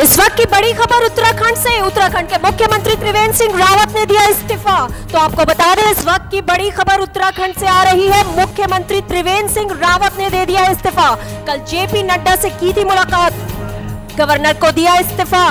इस वक्त की बड़ी खबर उत्तराखंड से। उत्तराखंड के मुख्यमंत्री त्रिवेंद्र सिंह रावत ने दिया इस्तीफा। तो आपको बता दें, इस वक्त की बड़ी खबर उत्तराखंड से आ रही है। मुख्यमंत्री त्रिवेंद्र सिंह रावत ने दे दिया इस्तीफा। कल जेपी नड्डा से की थी मुलाकात। गवर्नर को दिया इस्तीफा।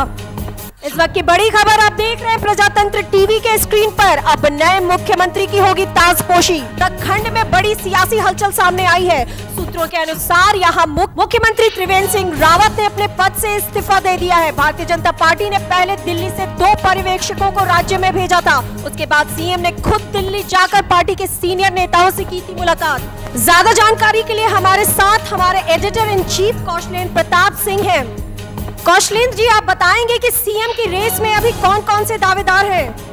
इस वक्त की बड़ी खबर आप देख रहे हैं। प्रजातंत्र टीवी के स्क्रीन पर अब नए मुख्यमंत्री की होगी ताजपोशी। उत्तराखंड में बड़ी सियासी हलचल सामने आई है। सूत्रों के अनुसार यहाँ मुख्यमंत्री त्रिवेंद्र सिंह रावत ने अपने पद से इस्तीफा दे दिया है। भारतीय जनता पार्टी ने पहले दिल्ली से दो पर्यवेक्षकों को राज्य में भेजा था। उसके बाद सीएम ने खुद दिल्ली जाकर पार्टी के सीनियर नेताओं से की थी मुलाकात। ज़्यादा जानकारी के लिए हमारे साथ हमारे editor in chief Kaushalen Pratap Singh है। कौशलेंद्र जी, आप बताएँगे कि सीएम की रेस में अभी कौन कौन से दावेदार हैं?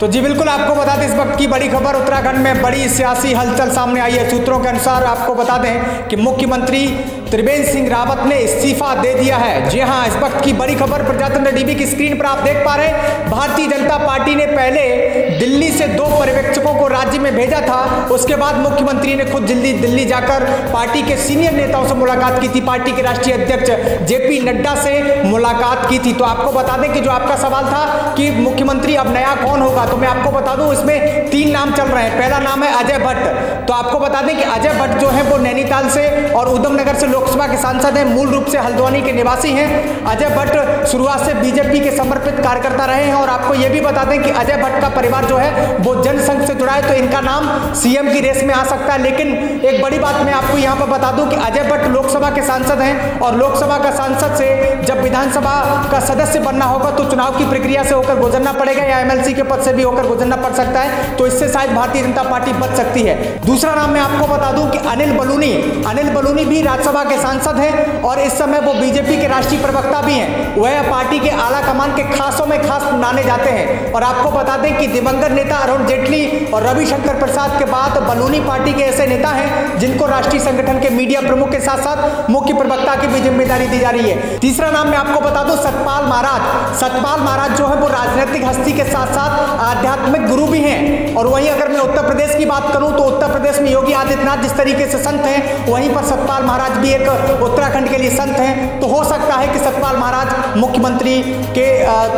तो जी, बिल्कुल आपको बता दें, इस वक्त की बड़ी खबर, उत्तराखंड में बड़ी सियासी हलचल सामने आई है। सूत्रों के अनुसार आपको बता दें कि मुख्यमंत्री त्रिवेंद्र सिंह रावत ने इस्तीफा दे दिया है। जी हाँ इस वक्त की बड़ी खबर, प्रजातंत्र टीवी की स्क्रीन पर आप देख पा रहे हैं। भारतीय जनता पार्टी ने पहले दिल्ली से दो पर्यवेक्षकों को राज्य में भेजा था। उसके बाद मुख्यमंत्री ने खुद दिल्ली दिल्ली जाकर पार्टी के सीनियर नेताओं से मुलाकात की थी। पार्टी के राष्ट्रीय अध्यक्ष जेपी नड्डा से मुलाकात की थी। तो आपको बता दें कि जो आपका सवाल था कि मुख्यमंत्री अब नया कौन होगा तो मैं आपको बता दूँ, इसमें तीन नाम चल रहे हैं। पहला नाम है अजय भट्ट। तो आपको बता दें कि अजय भट्ट जो है, वो नैनीताल से और उधमनगर से लोकसभा के सांसद हैं, मूल रूप से हल्द्वानी के निवासी हैं। अजय भट्ट शुरुआत से बीजेपी के समर्पित कार्यकर्ता रहे हैं और आपको यह भी बता दें कि अजय भट्ट का परिवार जो है, वो जनसंघ से जुड़ा है तो इनका नाम सीएम की रेस में आ सकता है। लेकिन एक बड़ी बात मैं आपको यहाँ पर बता दूँ कि अजय भट्ट लोकसभा के सांसद हैं और लोकसभा का सांसद से जब विधानसभा का सदस्य बनना होगा तो चुनाव की प्रक्रिया से होकर गुजरना पड़ेगा या एमएलसी के पद से भी होकर गुजरना पड़ सकता है। तो इससे शायद भारतीय जनता पार्टी बच सकती है। दूसरा नाम मैं आपको बता दूँ कि अनिल बलूनी अनिल बलूनी भी राज्यसभा के सांसद हैं और इस समय वो बीजेपी के राष्ट्रीय प्रवक्ता भी हैं। वह पार्टी के आला कमान के खासों में खास माने जाते हैं। और आपको बता दें कि दिवंगत नेता अरुण जेटली और रविशंकर प्रसाद के बाद बलूनी पार्टी के ऐसे नेता हैं, जिनको राष्ट्रीय संगठन के मीडिया प्रमुख के साथ साथ मुख्य प्रवक्ता की भी ज़िम्मेदारी दी जा रही है। तीसरा नाम मैं आपको बता दूँ, सतपाल महाराज। सतपाल महाराज जो है, वो राजनीतिक हस्ती के साथ साथ आध्यात्मिक गुरु भी हैं। और वहीं अगर मैं उत्तर प्रदेश की बात करूँ तो उत्तर प्रदेश में योगी आदित्यनाथ जिस तरीके से संत हैं, वहीं पर सतपाल महाराज भी एक उत्तराखंड के लिए संत हैं। तो हो सकता है कि सतपाल महाराज मुख्यमंत्री के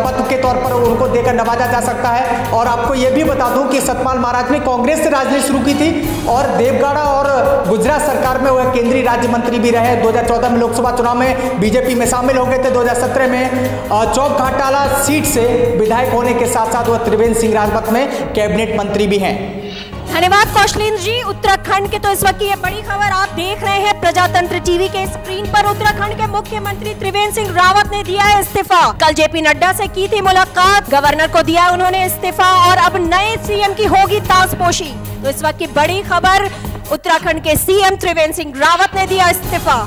पद के तौर पर उनको देकर नवाजा जा सकता है। और आपको यह भी बता दूँ कि सतपाल महाराज ने कांग्रेस से राजनीति शुरू की थी और देवगाड़ा और गुजरात सरकार में वह केंद्रीय राज्य मंत्री भी रहे। 2014 में लोकसभा चुनाव में बीजेपी में शामिल हो गए थे। 2017 में चौक घाटाला सीट से विधायक होने के साथ साथ वह त्रिवेंद्र सिंह राजपथ में कैबिनेट मंत्री भी हैं। धन्यवाद कौशलेंद्र जी, उत्तराखंड के तो इस वक्त की ये बड़ी खबर आप देख रहे हैं। प्रजातंत्र टीवी के स्क्रीन पर उत्तराखंड के मुख्यमंत्री त्रिवेंद्र सिंह रावत ने दिया है इस्तीफा। कल जेपी नड्डा से की थी मुलाकात, गवर्नर को दिया उन्होंने इस्तीफा और अब नए सीएम की होगी ताजपोशी। तो इस वक्त की बड़ी खबर, उत्तराखंड के सीएम त्रिवेंद्र सिंह रावत ने दिया इस्तीफा।